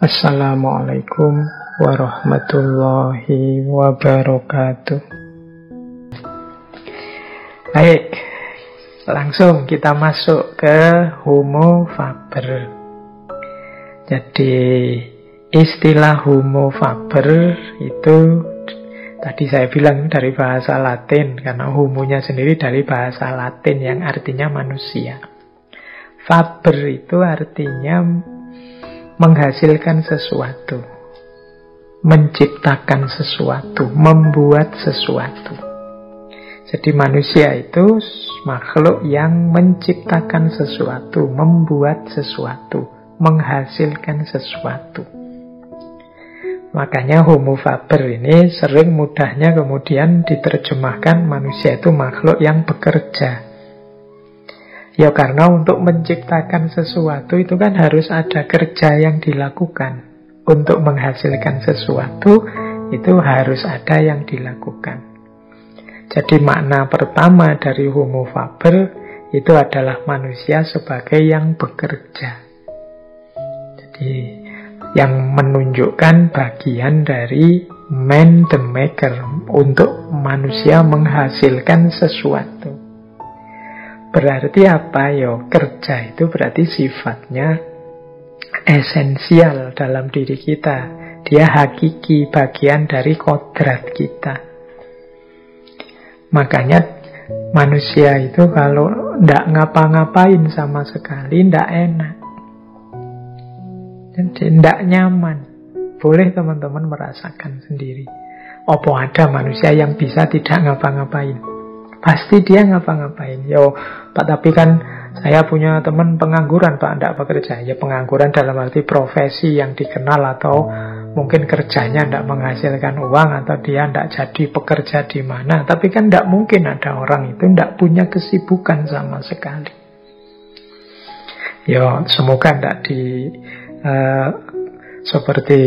Assalamualaikum warahmatullahi wabarakatuh. Baik, langsung kita masuk ke Homo faber. Jadi istilah Homo faber itu tadi saya bilang dari bahasa Latin karena homonya sendiri dari bahasa Latin yang artinya manusia. Faber itu artinya menghasilkan sesuatu, menciptakan sesuatu, membuat sesuatu. Jadi manusia itu makhluk yang menciptakan sesuatu, membuat sesuatu, menghasilkan sesuatu. Makanya homo faber ini sering mudahnya kemudian diterjemahkan manusia itu makhluk yang bekerja. Ya karena untuk menciptakan sesuatu itu kan harus ada kerja yang dilakukan. Untuk menghasilkan sesuatu itu harus ada yang dilakukan. Jadi makna pertama dari homo faber itu adalah manusia sebagai yang bekerja. Jadi yang menunjukkan bagian dari man the maker untuk manusia menghasilkan sesuatu. Berarti apa yo? Kerja itu berarti sifatnya esensial dalam diri kita. Dia hakiki bagian dari kodrat kita. Makanya manusia itu kalau ndak ngapa-ngapain sama sekali ndak enak. Jadi ndak nyaman. Boleh teman-teman merasakan sendiri. Apa ada manusia yang bisa tidak ngapa-ngapain? Pasti dia ngapa-ngapain. Yo, Pak tapi kan saya punya teman pengangguran Pak, tidak bekerja. Ya pengangguran dalam arti profesi yang dikenal atau mungkin kerjanya tidak menghasilkan uang atau dia tidak jadi pekerja di mana. Tapi kan tidak mungkin ada orang itu tidak punya kesibukan sama sekali. Yo, semoga tidak di uh, seperti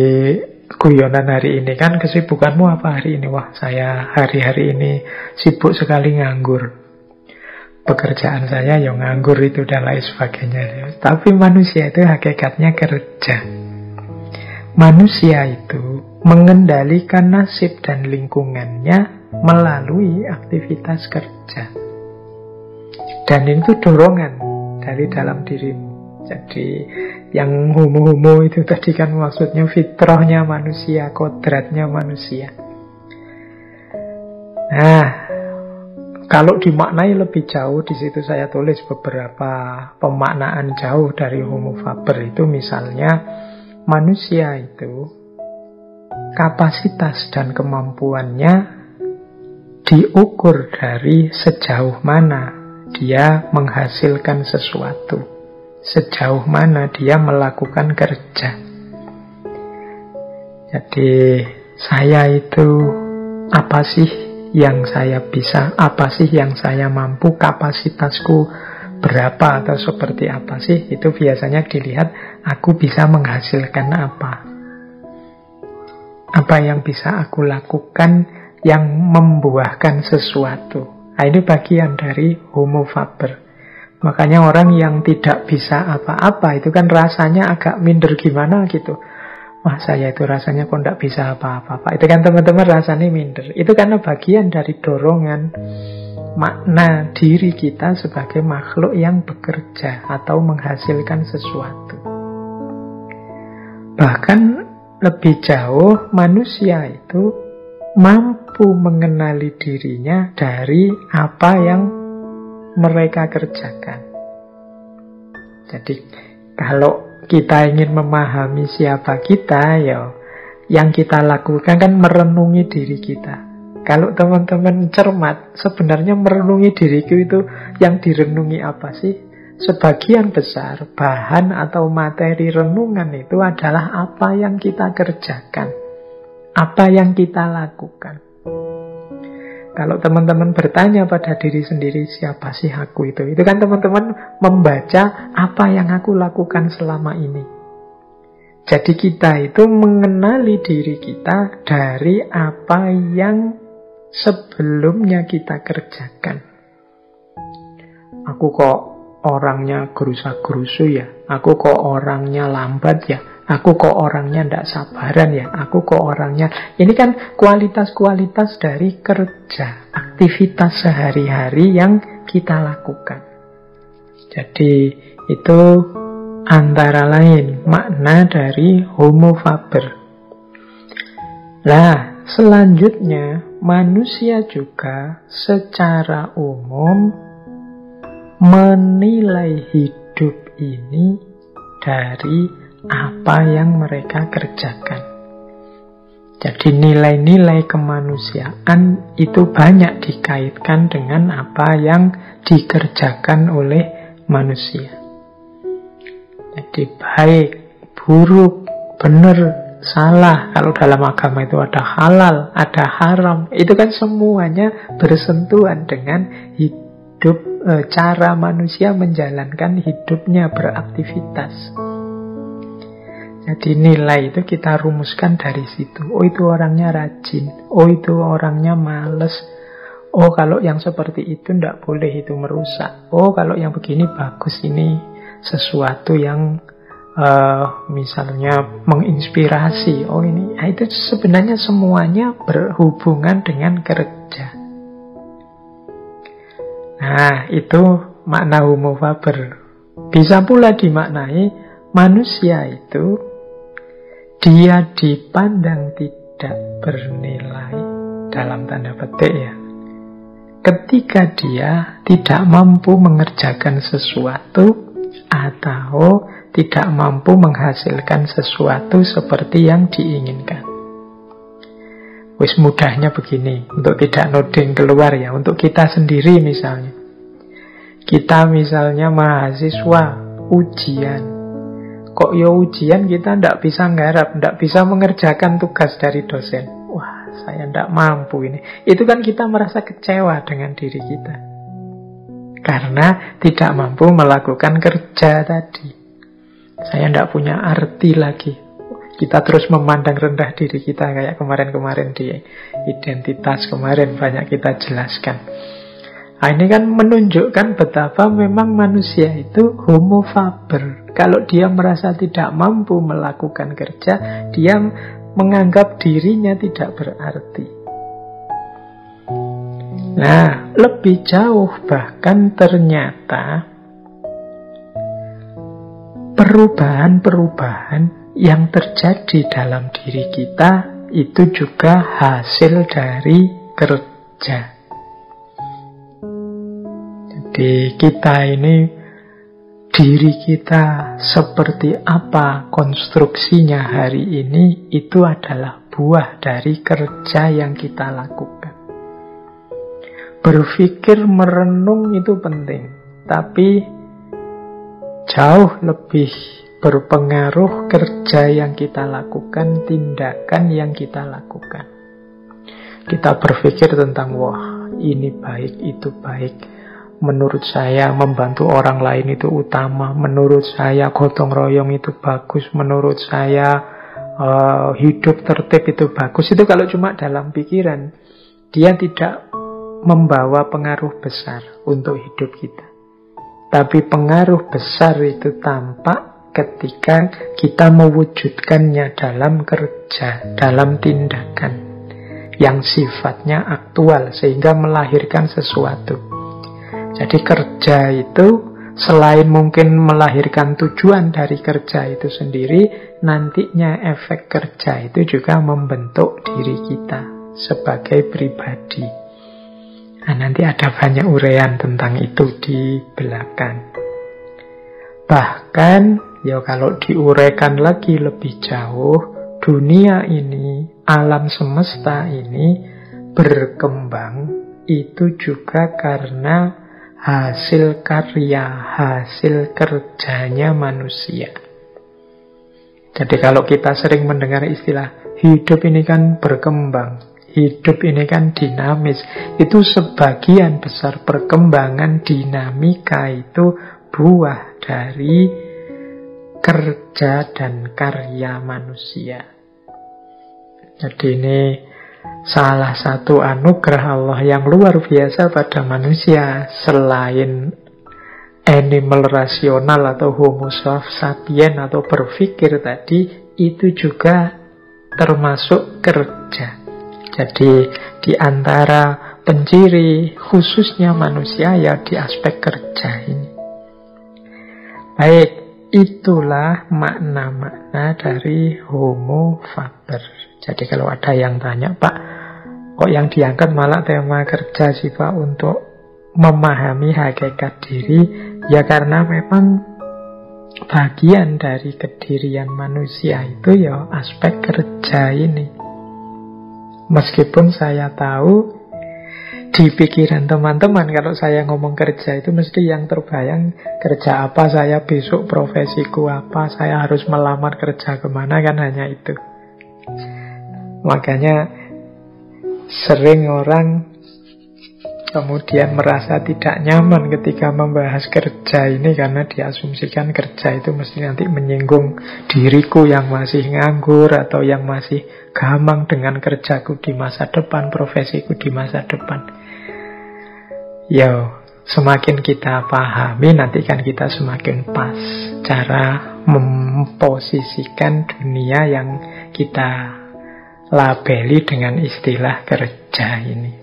guyonan hari ini kan kesibukanmu apa hari ini? Wah, saya hari-hari ini sibuk sekali nganggur. Pekerjaan saya yang nganggur itu dan lain sebagainya. Tapi manusia itu hakikatnya kerja. Manusia itu mengendalikan nasib dan lingkungannya melalui aktivitas kerja. Dan itu dorongan dari dalam dirimu. Jadi yang homo-homo itu tadi kan maksudnya fitrahnya manusia, kodratnya manusia. Nah, kalau dimaknai lebih jauh, di situ saya tulis beberapa pemaknaan jauh dari homo faber itu misalnya manusia itu kapasitas dan kemampuannya diukur dari sejauh mana dia menghasilkan sesuatu sejauh mana dia melakukan kerja. Jadi saya itu apa sih yang saya bisa, apa sih yang saya mampu, kapasitasku berapa atau seperti apa sih, itu biasanya dilihat aku bisa menghasilkan apa. Apa yang bisa aku lakukan yang membuahkan sesuatu. Nah, ini bagian dari homo faber. Makanya orang yang tidak bisa apa-apa itu kan rasanya agak minder gimana gitu. Wah saya itu rasanya kok tidak bisa apa-apa. Pak. Itu kan teman-teman rasanya minder. Itu karena bagian dari dorongan makna diri kita sebagai makhluk yang bekerja atau menghasilkan sesuatu. Bahkan lebih jauh manusia itu mampu mengenali dirinya dari apa yang mereka kerjakan. Jadi kalau kita ingin memahami siapa kita, ya yang kita lakukan kan merenungi diri kita. Kalau teman-teman cermat, sebenarnya merenungi diriku itu yang direnungi apa sih? Sebagian besar bahan atau materi renungan itu adalah apa yang kita kerjakan, apa yang kita lakukan. Kalau teman-teman bertanya pada diri sendiri siapa sih aku itu? Itu kan teman-teman membaca apa yang aku lakukan selama ini. Jadi kita itu mengenali diri kita dari apa yang sebelumnya kita kerjakan. Aku kok orangnya gerusa-gerusu ya? Aku kok orangnya lambat ya? Aku kok orangnya tidak sabaran ya, aku kok orangnya... Ini kan kualitas-kualitas dari kerja, aktivitas sehari-hari yang kita lakukan. Jadi itu antara lain makna dari homo faber. Nah, selanjutnya manusia juga secara umum menilai hidup ini dari apa yang mereka kerjakan. Jadi nilai-nilai kemanusiaan itu banyak dikaitkan dengan apa yang dikerjakan oleh manusia. Jadi baik, buruk, benar, salah. Kalau dalam agama itu ada halal, ada haram. Itu kan semuanya bersentuhan dengan hidup, e, cara manusia menjalankan hidupnya beraktivitas. Jadi nilai itu kita rumuskan dari situ. Oh itu orangnya rajin. Oh itu orangnya males. Oh kalau yang seperti itu tidak boleh itu merusak. Oh kalau yang begini bagus ini sesuatu yang uh, misalnya menginspirasi. Oh ini, nah itu sebenarnya semuanya berhubungan dengan kerja. Nah itu makna homo faber. Bisa pula dimaknai manusia itu dia dipandang tidak bernilai dalam tanda petik ya. Ketika dia tidak mampu mengerjakan sesuatu atau tidak mampu menghasilkan sesuatu seperti yang diinginkan. Wis mudahnya begini, untuk tidak noding keluar ya, untuk kita sendiri misalnya. Kita misalnya mahasiswa ujian. Kok ya ujian kita tidak bisa nggarap, tidak bisa mengerjakan tugas dari dosen. Wah, saya tidak mampu ini. Itu kan kita merasa kecewa dengan diri kita. Karena tidak mampu melakukan kerja tadi. Saya tidak punya arti lagi. Kita terus memandang rendah diri kita kayak kemarin-kemarin di identitas kemarin banyak kita jelaskan. Nah, ini kan menunjukkan betapa memang manusia itu homo faber. Kalau dia merasa tidak mampu melakukan kerja, dia menganggap dirinya tidak berarti. Nah, lebih jauh bahkan ternyata perubahan-perubahan yang terjadi dalam diri kita itu juga hasil dari kerja. Jadi kita ini diri kita seperti apa konstruksinya hari ini itu adalah buah dari kerja yang kita lakukan. Berpikir merenung itu penting, tapi jauh lebih berpengaruh kerja yang kita lakukan, tindakan yang kita lakukan. Kita berpikir tentang, wah ini baik, itu baik. Menurut saya membantu orang lain itu utama. Menurut saya gotong royong itu bagus. Menurut saya uh, hidup tertib itu bagus. Itu kalau cuma dalam pikiran. Dia tidak membawa pengaruh besar untuk hidup kita. Tapi pengaruh besar itu tampak ketika kita mewujudkannya dalam kerja, dalam tindakan yang sifatnya aktual sehingga melahirkan sesuatu. Jadi kerja itu selain mungkin melahirkan tujuan dari kerja itu sendiri, nantinya efek kerja itu juga membentuk diri kita sebagai pribadi. Nah, nanti ada banyak uraian tentang itu di belakang. Bahkan, ya kalau diuraikan lagi lebih jauh, dunia ini, alam semesta ini berkembang itu juga karena hasil karya, hasil kerjanya manusia. Jadi kalau kita sering mendengar istilah hidup ini kan berkembang, Hidup ini kan dinamis. Itu sebagian besar perkembangan dinamika itu buah dari kerja dan karya manusia. Jadi ini salah satu anugerah Allah yang luar biasa pada manusia selain animal rasional atau homo sapien atau berpikir tadi itu juga termasuk kerja. Jadi di antara penciri khususnya manusia ya di aspek kerja ini. Baik, itulah makna-makna dari homo faber. Jadi kalau ada yang tanya, Pak, kok yang diangkat malah tema kerja sih Pak untuk memahami hakikat diri? Ya karena memang bagian dari kedirian manusia itu ya aspek kerja ini. Meskipun saya tahu di pikiran teman-teman kalau saya ngomong kerja itu mesti yang terbayang kerja apa saya besok profesiku apa saya harus melamar kerja ke mana kan hanya itu makanya sering orang kemudian merasa tidak nyaman ketika membahas kerja ini karena diasumsikan kerja itu mesti nanti menyinggung diriku yang masih nganggur atau yang masih gamang dengan kerjaku di masa depan, profesiku di masa depan. Ya, semakin kita pahami nanti kan kita semakin pas cara memposisikan dunia yang kita labeli dengan istilah kerja ini.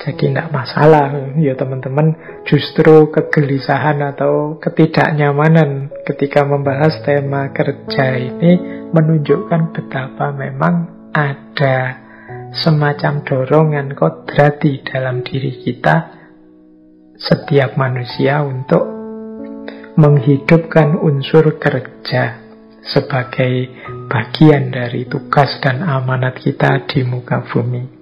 Jadi tidak masalah ya teman-teman Justru kegelisahan atau ketidaknyamanan ketika membahas tema kerja ini Menunjukkan betapa memang ada semacam dorongan kodrati dalam diri kita setiap manusia untuk menghidupkan unsur kerja sebagai bagian dari tugas dan amanat kita di muka bumi.